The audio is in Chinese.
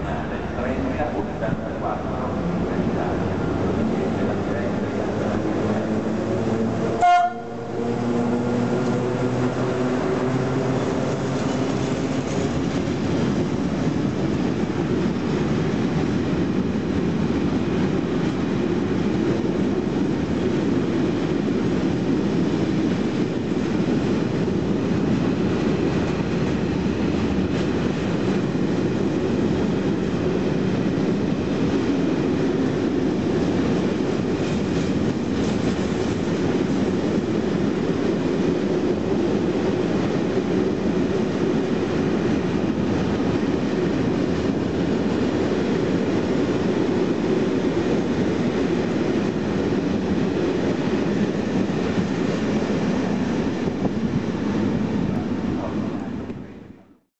那对对对呀，不单是外国。